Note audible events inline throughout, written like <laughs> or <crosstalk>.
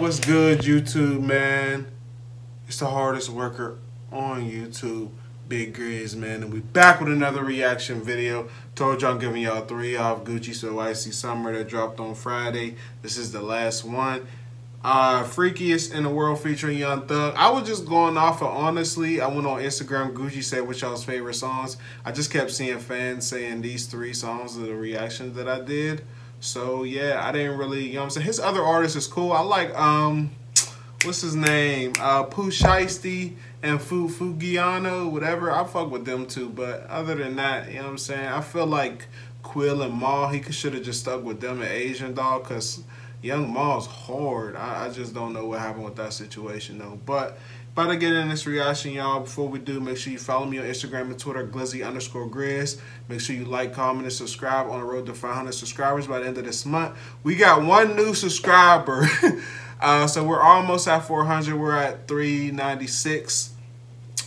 What's good, YouTube, man? It's the hardest worker on YouTube, Big Grizz, man. And we back with another reaction video. Told y'all I'm giving y'all three off Gucci So Icy Summer that dropped on Friday. This is the last one. Uh, Freakiest in the World featuring Young Thug. I was just going off of honestly. I went on Instagram. Gucci said which y'all's favorite songs. I just kept seeing fans saying these three songs are the reactions that I did. So yeah, I didn't really, you know what I'm saying? His other artists is cool. I like um what's his name? Uh Pooh Shiesty and Fu Foogiano, whatever. I fuck with them too. But other than that, you know what I'm saying? I feel like Quill and Mal, he should have just stuck with them and Asian Doll because Young Mal's hard. I, I, just don't know what happened with that situation though. But about to get in this reaction, y'all. Before we do, make sure you follow me on Instagram and Twitter, Glizzy underscore Grizz. Make sure you like, comment, and subscribe on the road to 500 subscribers by the end of this month. We got one new subscriber. <laughs> uh, so we're almost at 400. We're at 396.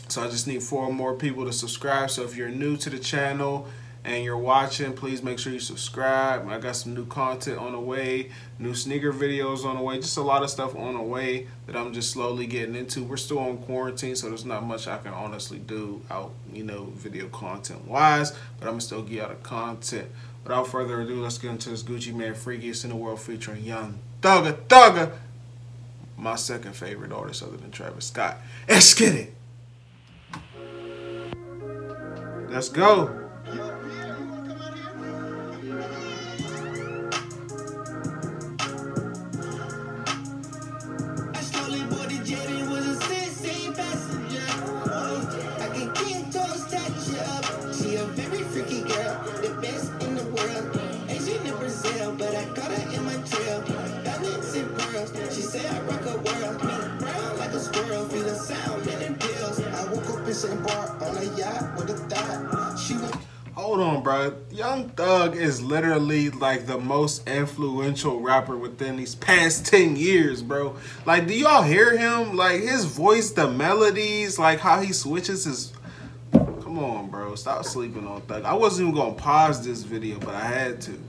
So I just need four more people to subscribe. So if you're new to the channel, and you're watching, please make sure you subscribe. I got some new content on the way, new sneaker videos on the way, just a lot of stuff on the way that I'm just slowly getting into. We're still on quarantine, so there's not much I can honestly do out, you know, video content wise, but I'm gonna still get out of content. Without further ado, let's get into this Gucci Mane Freakiest in the World featuring Young Thugger Thugger, my second favorite artist other than Travis Scott. <laughs> Let's get it. Let's go. Hold on, bro. Young Thug is literally like the most influential rapper within these past 10 years, bro. Like, do y'all hear him? Like, his voice, the melodies, like how he switches his... Come on, bro. Stop sleeping on Thug. I wasn't even to pause this video, but I had to.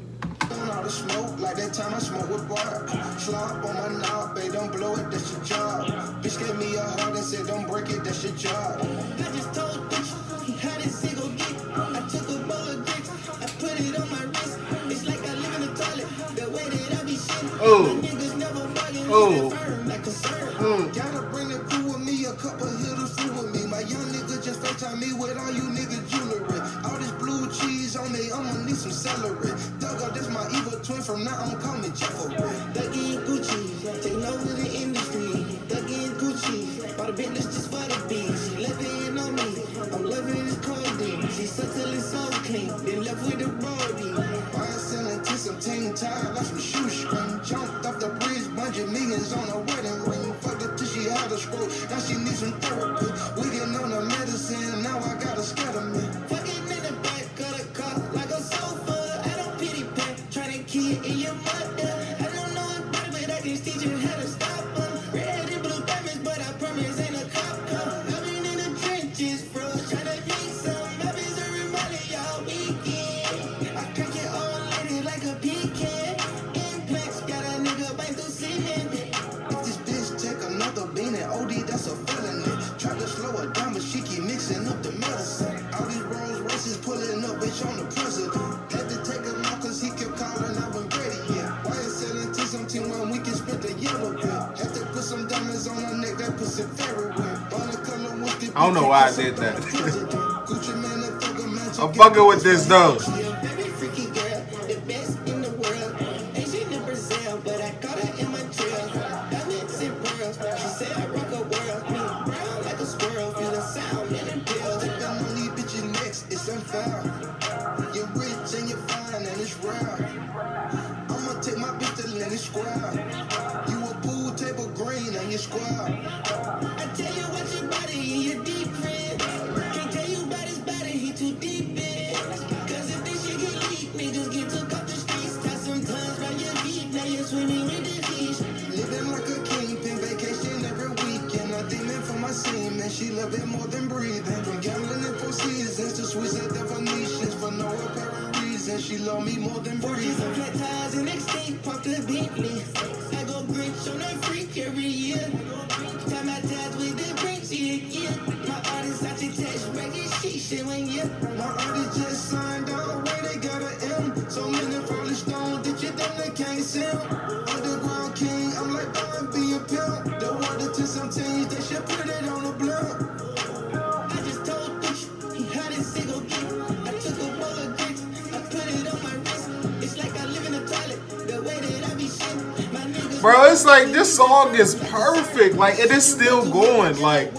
All the smoke like that time I smoke with bar. Slump on my knob, babe, don't blow it, that's your job. Bitch gave me a heart and said, don't break it, that's your job. I just told bitch, he had his single dick. I took a bowl of dicks, I put it on my wrist. It's like I live in the toilet, the way that I be shitting. Oh. niggas never bugging, oh. firm like concern. Mm. Gotta bring the crew with me, a couple hitters through with me. My young nigga just FaceTime me with all you niggas jewelry. All this blue cheese me, I'ma need some celery Dug out this my evil twin from now on, call me Jeffrey. Thuggy and Gucci, taking over the industry. Thuggy and Gucci, bought a business just for the beat. She living on me, I'm loving I don't know why I did that. <laughs> I'm fucking with this though. And and and square. I tell you what your body in your deep love me more than breeze. I flat tires and exchange popular deeply. I go Grinch on that freak every year. Time I ties with the Grinch, yeah, yeah. My artist out your touch, record, she shit when yeah. My artist just signed all where they got an M. So many Rolling stones that you think they can't sell? Underground King, I'm like, I'm being a pimp. The water to some teams, they should put it on Bro, it's like this song is perfect. Like it is still going. Like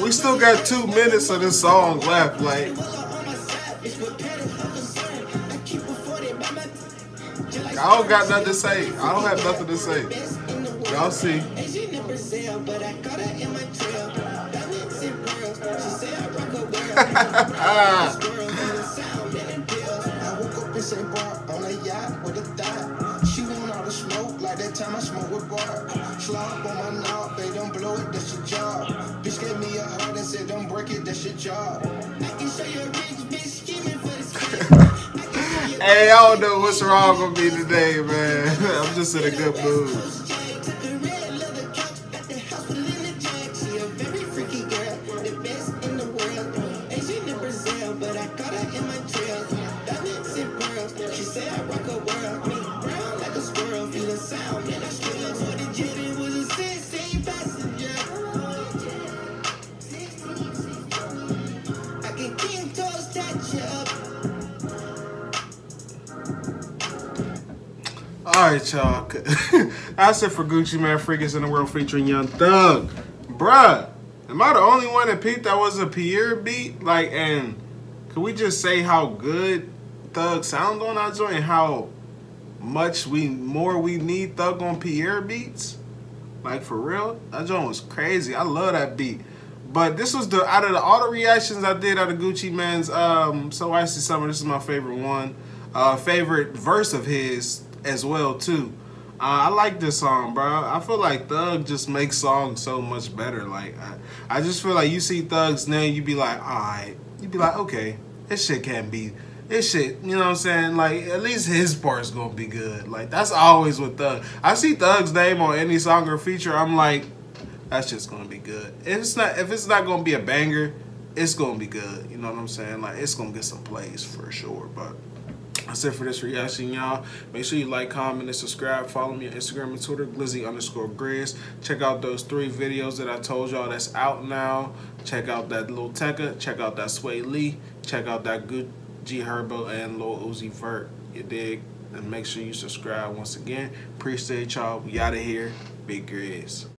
we still got two minutes of this song left. Like I don't got nothing to say. I don't have nothing to say. Y'all see. <laughs> <laughs> <laughs> time I smoke with bar. Slop on my knob, they don't blow it, that's your job. Bitch gave me a heart and said don't break it, that's your job. I can show you a rich bitch scheming for this <laughs> Hey, I don't know what's wrong with me today, man. <laughs> I'm just in a good mood. Alright, y'all. That's it for Gucci Mane Freakers in the World featuring Young Thug. Bruh, am I the only one that peeped that was a Pierre beat? Like, and can we just say how good Thug sound on that joint and how much we more we need Thug on Pierre beats? Like, for real? That joint was crazy. I love that beat. But this was the, out of the, all the reactions I did out of Gucci Mane's um, So Icy Summer, this is my favorite one. Uh, favorite verse of his as well too. Uh, I like this song, bro. I feel like Thug just makes songs so much better. Like I, I just feel like you see Thug's name, you be like, all right, you be like, okay, this shit can't be, this shit. You know what I'm saying? Like at least his part's gonna be good. Like that's always with Thug. I see Thug's name on any song or feature, I'm like, that's just gonna be good. If it's not, if it's not gonna be a banger, it's gonna be good. You know what I'm saying? Like it's gonna get some plays for sure, but. That's it for this reaction, y'all. Make sure you like, comment, and subscribe. Follow me on Instagram and Twitter, Glizzy underscore Grizz. Check out those three videos that I told y'all that's out now. Check out that Lil Tecca. Check out that Swae Lee. Check out that Good G Herbo and Lil Uzi Vert. You dig? And make sure you subscribe once again. Appreciate y'all. We out of here. Big Grizz.